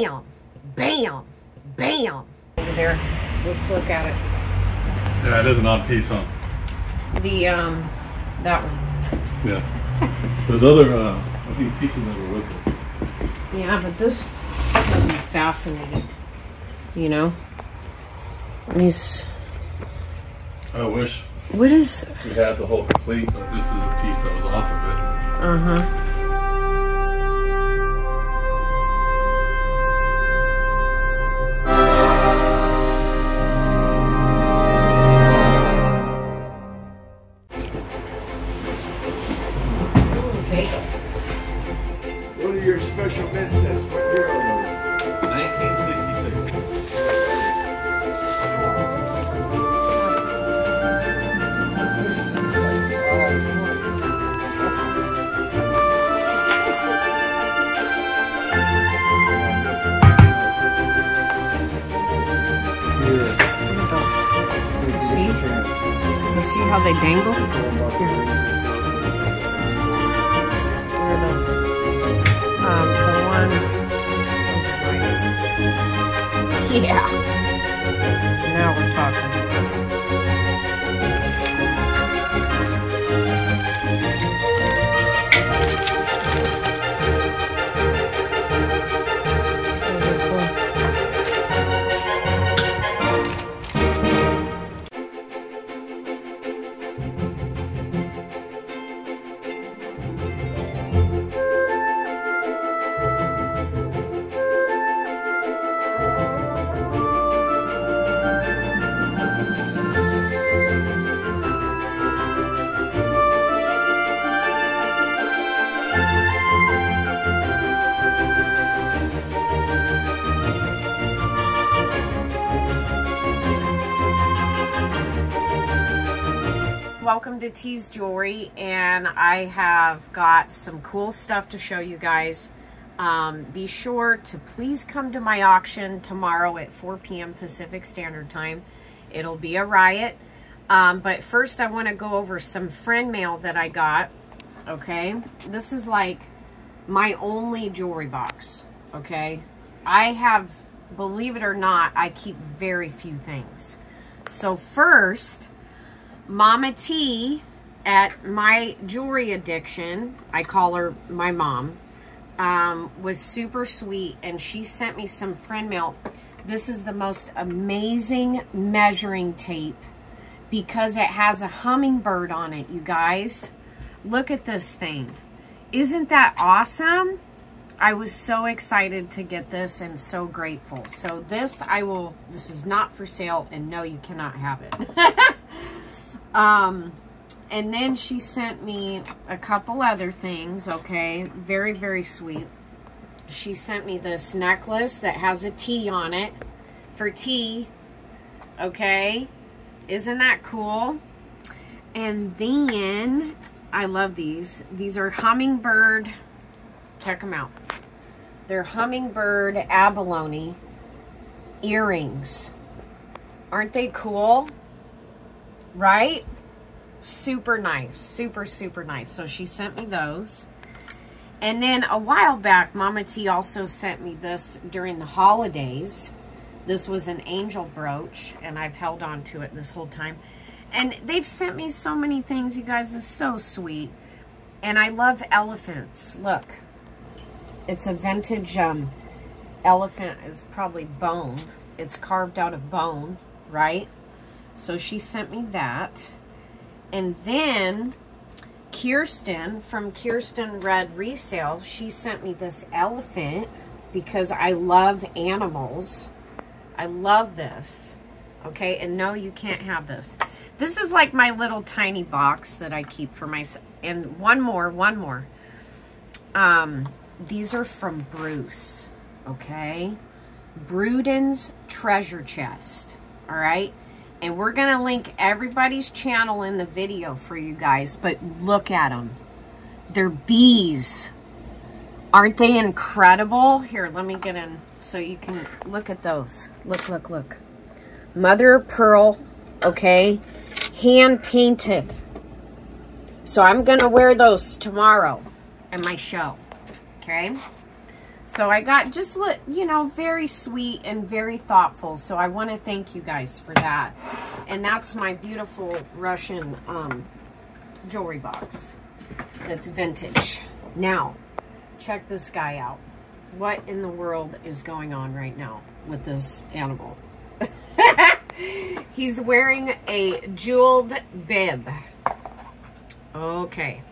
bam, bam, bam. Over there, let's look at it. Yeah, it is an odd piece, huh? The, um, that one. Yeah. There's other, uh, I think pieces that were with it. Yeah, but this is gonna be fascinating. You know? These, I wish what is, we had the whole complete, but this is a piece that was off of it. uh-huh. What are your special bid sets? What year are those? 1966. See? You see how they dangle? Here. Um, the one. nice. Yeah. Now we're talking. To Tees Jewelry and I have got some cool stuff to show you guys. Um, be sure to please come to my auction tomorrow at 4 p.m. Pacific Standard Time. It'll be a riot. Um, but first I want to go over some friend mail that I got. Okay. This is like my only jewelry box. Okay. I have, believe it or not, I keep very few things. So first, Mama T at my jewelry addiction, I call her my mom, um, was super sweet and she sent me some friend mail. This is the most amazing measuring tape because it has a hummingbird on it, you guys. Look at this thing. Isn't that awesome? I was so excited to get this and so grateful. So this I will, this is not for sale and no, you cannot have it. Um, and then she sent me a couple other things, okay? Very, very sweet. She sent me this necklace that has a T on it for tea, okay? Isn't that cool? And then, I love these. These are hummingbird, check them out. They're hummingbird abalone earrings. Aren't they cool? Right? Super nice. Super, super nice. So she sent me those. And then a while back, Mama T also sent me this during the holidays. This was an angel brooch, and I've held on to it this whole time. And they've sent me so many things, you guys. It's so sweet. And I love elephants. Look. It's a vintage um, elephant. It's probably bone. It's carved out of bone, right? So she sent me that. And then Kiersten from Kiersten Red Resale, she sent me this elephant because I love animals. I love this. Okay, and no, you can't have this. This is like my little tiny box that I keep for myself. And one more, one more. Um, these are from Bruce, okay? Bruden's Treasure Chest, all right? And we're going to link everybody's channel in the video for you guys. But look at them. They're bees. Aren't they incredible? Here, let me get in so you can look at those. Look, look, look. Mother of pearl, okay? Hand painted. So I'm going to wear those tomorrow at my show, okay? So I got just, you know, very sweet and very thoughtful. So I want to thank you guys for that. And that's my beautiful Russian um, jewelry box that's vintage. Now, check this guy out. What in the world is going on right now with this animal? He's wearing a jeweled bib. Okay.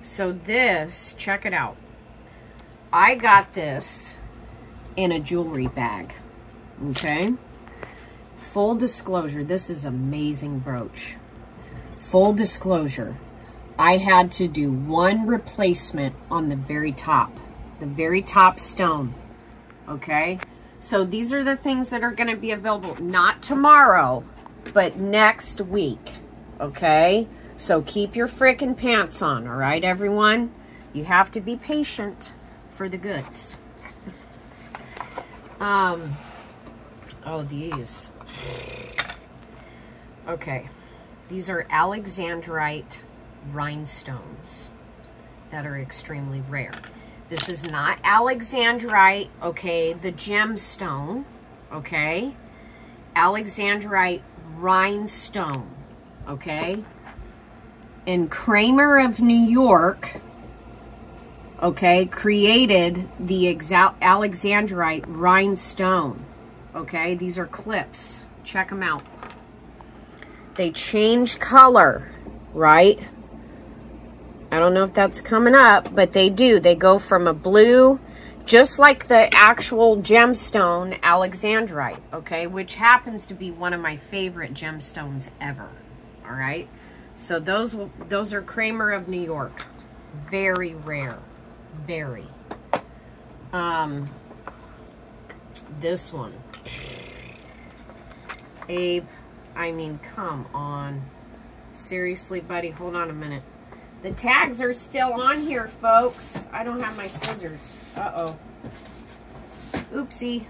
So this, check it out. I got this in a jewelry bag. Okay. Full disclosure, this is amazing brooch. Full disclosure, I had to do one replacement on the very top. The very top stone. Okay. So these are the things that are going to be available not tomorrow, but next week. Okay. So keep your freaking pants on. All right, everyone. You have to be patient for the goods. Um, oh, these. Okay. These are Alexandrite rhinestones that are extremely rare. This is not Alexandrite, okay, the gemstone, okay? Alexandrite rhinestone, okay? And Kramer of New York, okay, created the Alexandrite rhinestone, okay? These are clips. Check them out. They change color, right? I don't know if that's coming up, but they do. They go from a blue, just like the actual gemstone Alexandrite, okay, which happens to be one of my favorite gemstones ever, all right? So those, those are Kramer of New York. Very rare, very. Um, this one. Abe, I mean, come on. Seriously, buddy, hold on a minute. The tags are still on here, folks. I don't have my scissors. Uh-oh. Oopsie.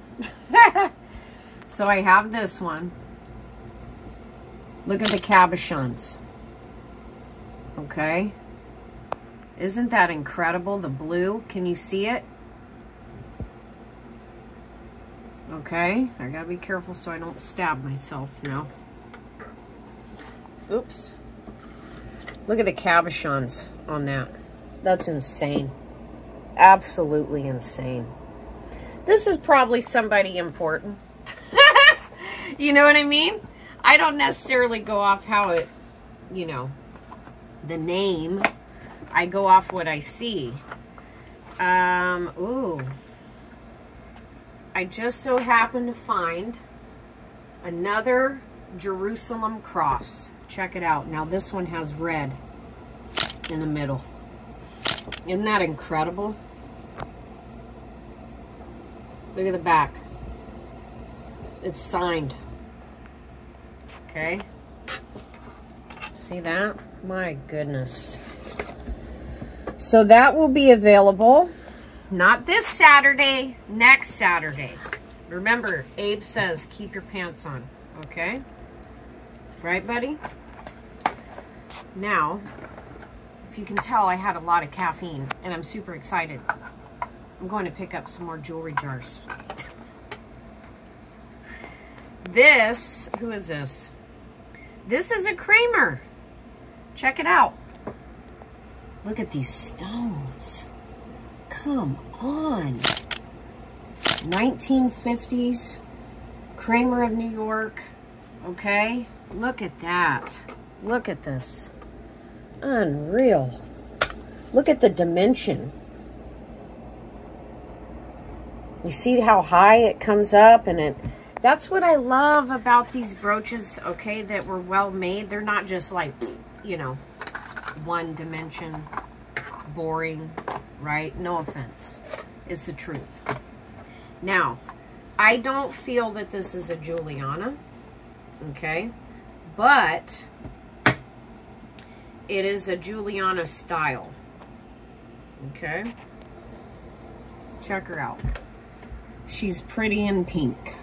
so I have this one. Look at the cabochons. Okay. Isn't that incredible? The blue. Can you see it? Okay. I gotta be careful so I don't stab myself now. Oops. Look at the cabochons on that. That's insane. Absolutely insane. This is probably somebody important. you know what I mean? I don't necessarily go off how it, you know, the name. I go off what I see. Um, ooh. I just so happened to find another Jerusalem cross. Check it out. Now this one has red in the middle. Isn't that incredible? Look at the back. It's signed. Okay. See that? My goodness. So that will be available. Not this Saturday, next Saturday. Remember, Abe says keep your pants on. Okay? Right, buddy? Now, if you can tell, I had a lot of caffeine, and I'm super excited. I'm going to pick up some more jewelry jars. this, who is this? This is a Kramer. Check it out. Look at these stones. Come on. 1950s Kramer of New York. Okay. Look at that. Look at this. Unreal. Look at the dimension. You see how high it comes up and it that's what I love about these brooches, okay, that were well made. They're not just like, you know, one dimension, boring, right? No offense. It's the truth. Now, I don't feel that this is a Juliana, okay? But it is a Juliana style. Okay. Check her out. She's pretty in pink.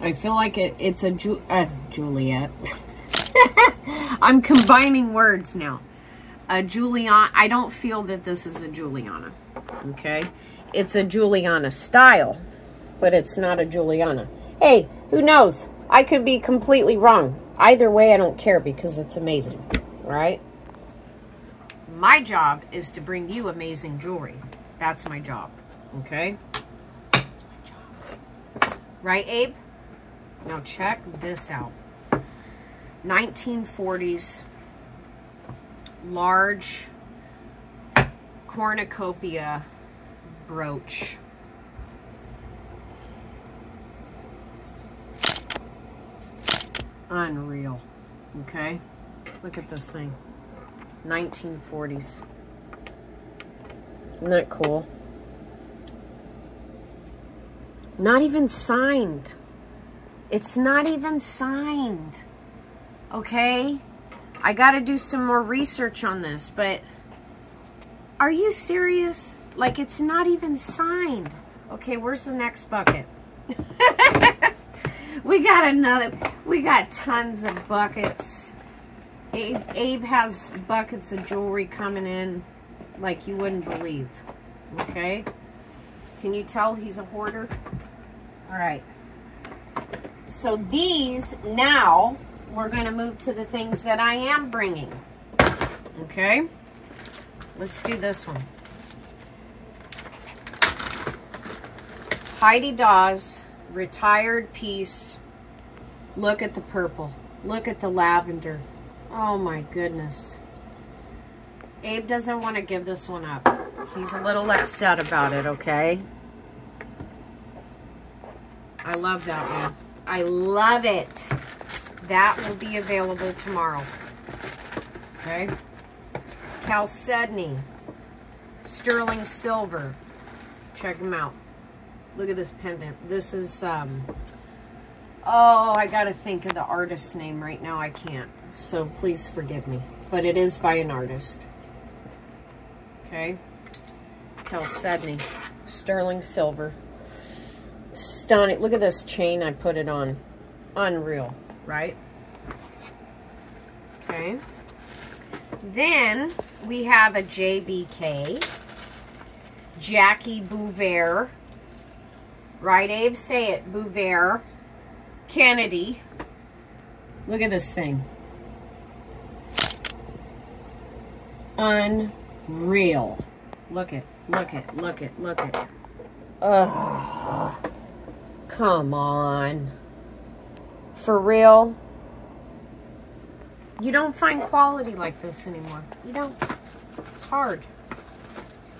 I feel like it, it's a Ju uh, Juliet. I'm combining words now. A Juliana. I don't feel that this is a Juliana. Okay. it's a Juliana style, but it's not a Juliana. Hey, who knows? I could be completely wrong. Either way, I don't care because it's amazing, right? My job is to bring you amazing jewelry. That's my job, okay? That's my job. Right, Abe? Now check this out. 1940s large cornucopia brooch. Unreal. Okay? Look at this thing. 1940s. Isn't that cool? Not even signed. It's not even signed. Okay? I got to do some more research on this, but are you serious? Like, it's not even signed. Okay, where's the next bucket? we got another, we got tons of buckets. Abe, Abe has buckets of jewelry coming in like you wouldn't believe. Okay? Can you tell he's a hoarder? All right. So these now we're going to move to the things that I am bringing. Okay? Let's do this one. Heidi Daus, retired piece. Look at the purple. Look at the lavender. Oh my goodness. Abe doesn't want to give this one up. He's a little upset about it, okay? I love that one. I love it. That will be available tomorrow. Okay. Chalcedony. Sterling silver. Check them out. Look at this pendant. This is, um, oh, I got to think of the artist's name right now. I can't. So please forgive me. But it is by an artist. Okay. Chalcedony. Sterling silver. Stunning. Look at this chain I put it on. Unreal right? Okay. Then we have a JBK, Jackie Bouvier, right Abe? Say it, Bouvier, Kennedy. Look at this thing. Unreal. Look it, look it, look it, look it. Ugh. Come on. For real. You don't find quality like this anymore. You don't. It's hard.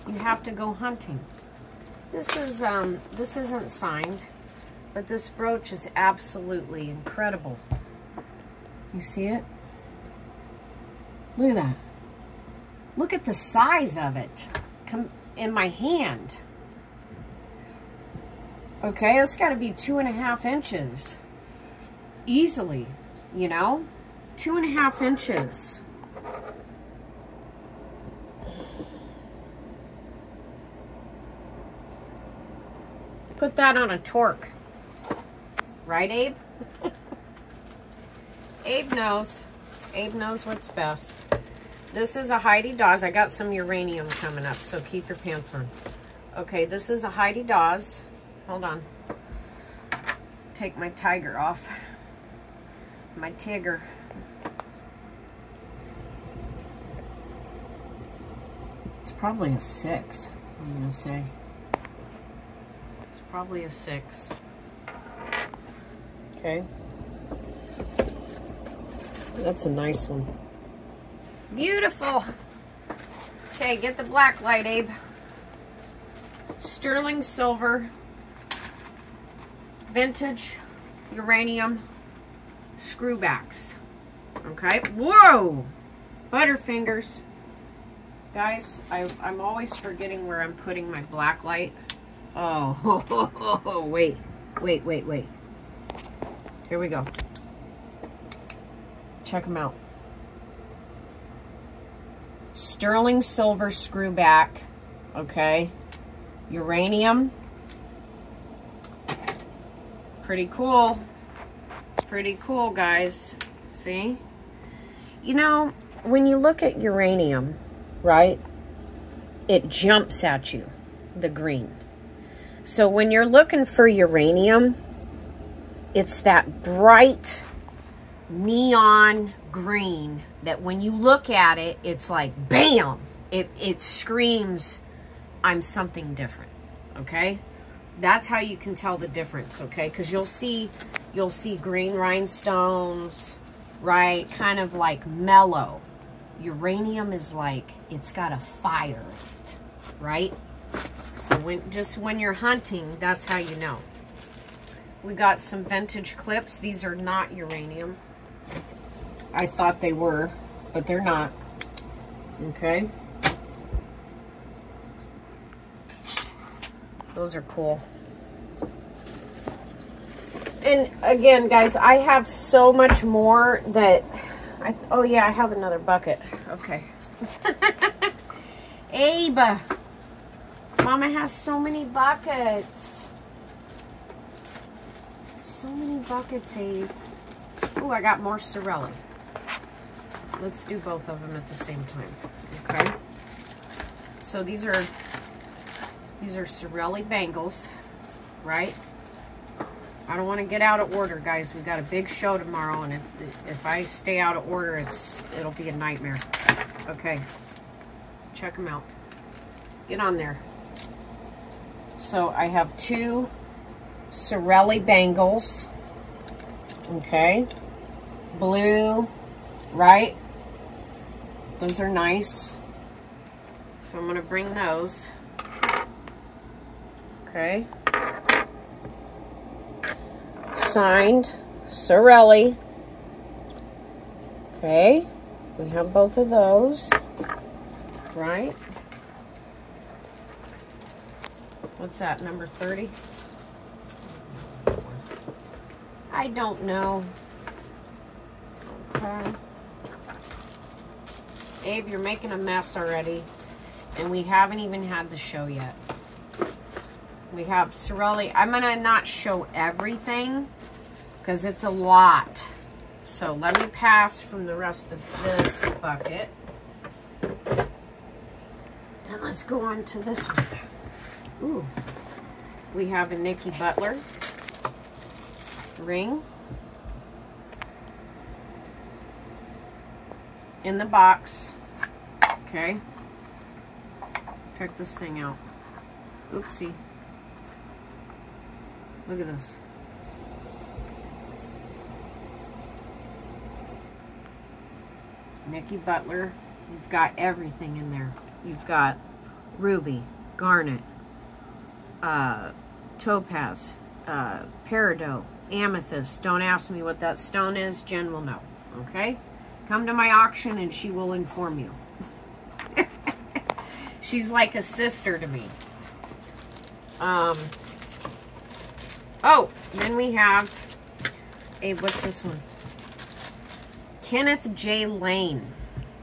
You have to go hunting. This is um this isn't signed, but this brooch is absolutely incredible. You see it? Look at that. Look at the size of it come in my hand. Okay, it's got to be two and a half inches easily, you know? Two and a half inches. Put that on a torque. Right, Abe? Abe knows. Abe knows what's best. This is a Heidi Daus. I got some uranium coming up, so keep your pants on. Okay, this is a Heidi Daus. Hold on. Take my tiger off my Tigger. It's probably a six, I'm to say. It's probably a six. Okay. That's a nice one. Beautiful. Okay, get the black light, Abe. Sterling silver. Vintage. Uranium screwbacks. Okay. Whoa! Butterfingers. Guys, I, I'm always forgetting where I'm putting my black light. Oh, wait. Wait, wait, wait. Here we go. Check them out. Sterling silver screwback. Okay. Uranium. Pretty cool. Pretty cool, guys. See? You know, when you look at uranium, right, it jumps at you, the green. So when you're looking for uranium, it's that bright neon green that when you look at it, it's like bam! It, it screams, I'm something different, okay? That's how you can tell the difference, okay? Because you'll see, you'll see green rhinestones, right? Kind of like mellow. Uranium is like, it's got a fire, right? So when just when you're hunting, that's how you know. We got some vintage clips. These are not uranium. I thought they were, but they're not. Okay. Those are cool. And again, guys, I have so much more that... I, oh, yeah, I have another bucket. Okay. Abe. Mama has so many buckets. So many buckets, Abe. Oh, I got more Sorrelli. Let's do both of them at the same time. Okay. So these are these are Sorrelli bangles, right? I don't want to get out of order, guys. We've got a big show tomorrow, and if, if I stay out of order, it's it'll be a nightmare. Okay. Check them out. Get on there. So I have two Sorrelli bangles. Okay. Blue, right? Those are nice. So I'm going to bring those. Okay. Signed, Sorrelli. Okay. We have both of those. Right. What's that, number 30? I don't know. Okay. Abe, you're making a mess already. And we haven't even had the show yet. We have Sorrelli. I'm going to not show everything because it's a lot. So let me pass from the rest of this bucket. And let's go on to this one. Ooh. We have a Nicky Butler ring in the box. Okay. Check this thing out. Oopsie. Look at this. Nicky Butler. You've got everything in there. You've got ruby, garnet, uh, topaz, uh, peridot, amethyst. Don't ask me what that stone is. Jen will know. Okay? Come to my auction and she will inform you. She's like a sister to me. Um, oh, then we have, a, what's this one? Kenneth J. Lane.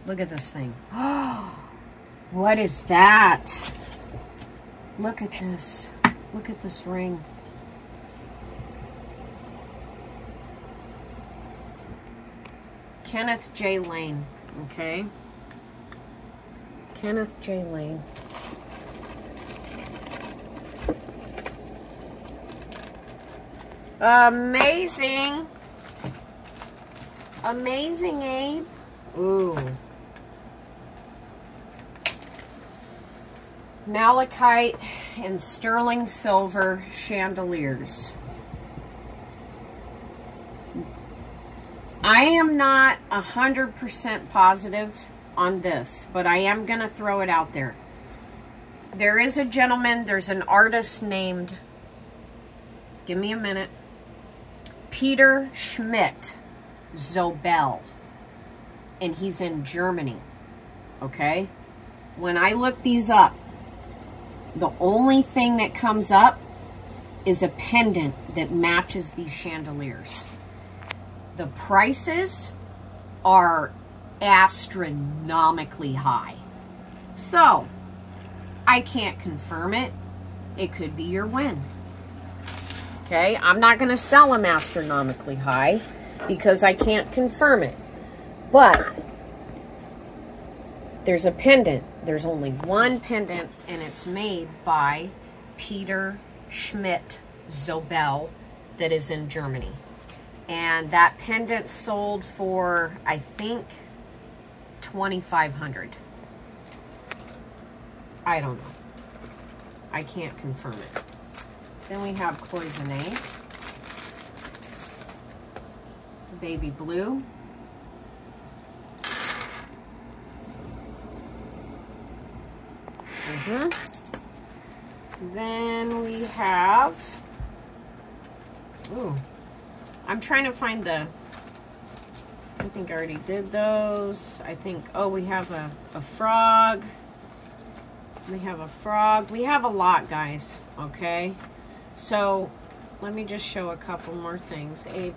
Look at this thing. Oh, what is that? Look at this. Look at this ring. Kenneth J. Lane. Okay. Kenneth J. Lane. Amazing. Amazing, Abe. Ooh. Malachite and sterling silver chandeliers. I am not a 100% positive on this, but I am going to throw it out there. There is a gentleman, there's an artist named, give me a minute, Peter Schmidt Zobel. And he's in Germany. Okay? When I look these up, the only thing that comes up is a pendant that matches these chandeliers. The prices are astronomically high. So, I can't confirm it. It could be your win. Okay, I'm not going to sell them astronomically high because I can't confirm it. But there's a pendant. There's only one pendant and it's made by Peter Schmidt Zobel that is in Germany. And that pendant sold for, I think, 2500 I don't know. I can't confirm it. Then we have Cloisonne. Baby blue. Mm hmm Then we have, ooh, I'm trying to find the, I think I already did those. I think, oh, we have a, a frog. We have a frog. We have a lot, guys, okay? So, let me just show a couple more things. Abe,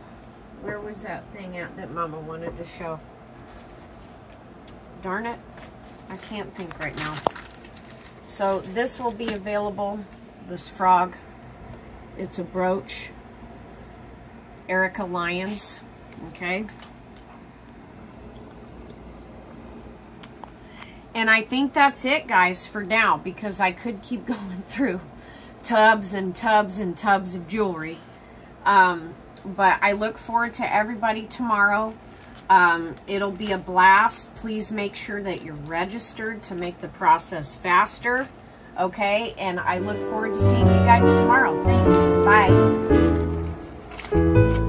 where was that thing at that Mama wanted to show? Darn it. I can't think right now. So this will be available, this frog. It's a brooch. Erica Lyons, okay? And I think that's it, guys, for now, because I could keep going through tubs and tubs and tubs of jewelry. Um, but I look forward to everybody tomorrow. Um, it'll be a blast. Please make sure that you're registered to make the process faster. Okay? And I look forward to seeing you guys tomorrow. Thanks. Bye.